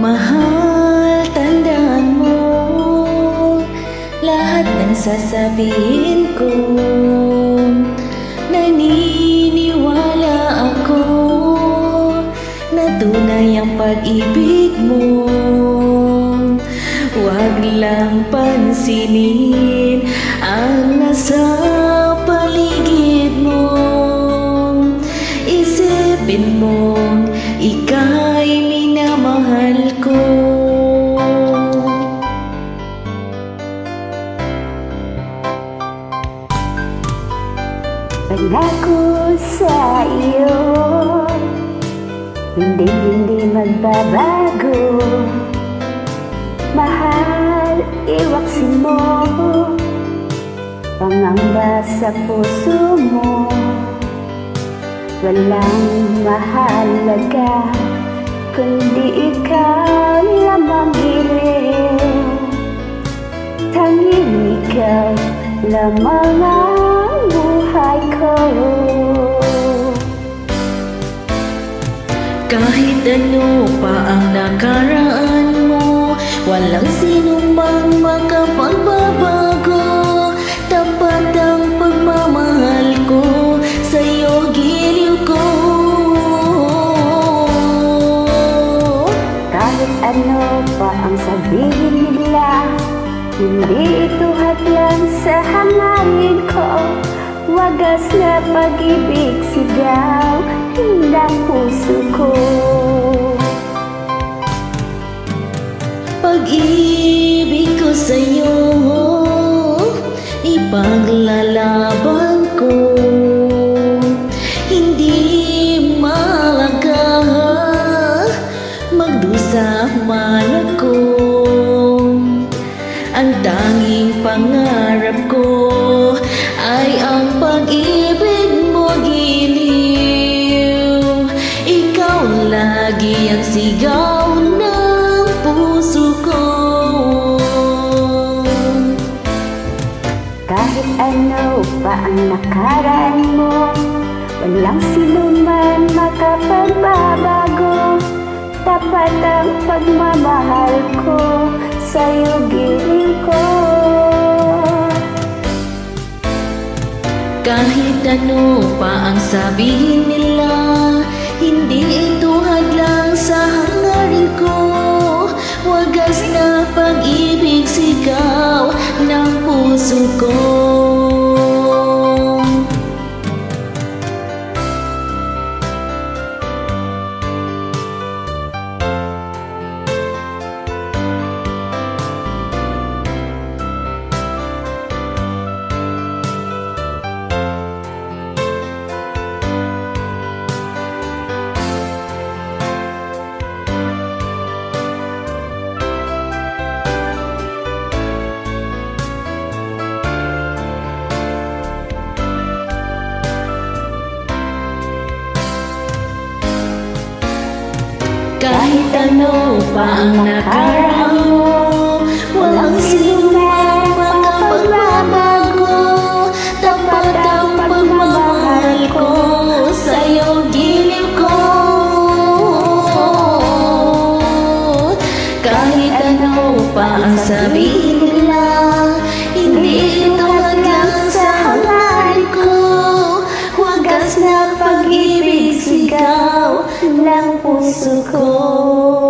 Mahal, tandaan mo Lahat ng sasabihin ko. Naniniwala ako Na tunay ang pag-ibig mo. Huwag lang pansinin Ang nasa sa iyo Hindi, hindi magbabago. Mahal, iwaksin mo. Pangamba sa puso mo. Walang mahalaga Kundi ikaw lamang iliw Tanging ikaw lamang ang Kahit ano pa ang nakaraan mo Walang sinumang makapagbabago. Tapat ang pagmamahal ko Sa'yo giliw ko. Kahit ano pa ang sabihin nila Hindi ito hadlang sa hangarin pag-ibig sigaw Hindang puso ko. Pag-ibig ko sa'yo Ipaglalaban ko. Hindi malaga Magdusa man ako Ang tanging pangarap ano pa ang nakaraan mo? Walang sino man makapagbabago. Tapat ang pagmamahal ko Sa'yo giling ko. Kahit ano pa ang sabihin nila Hindi ito hadlang sa hangarin ko. Wagas na pag-ibig sigaw ng puso ko Kahit ano pa ang nakaraan mo Walang sinumang makapagbabago Tapat ang pagmamahal ko Sa'yo giliw ko. Kahit ano pa ang sabihin nila Wagas na pag-ibig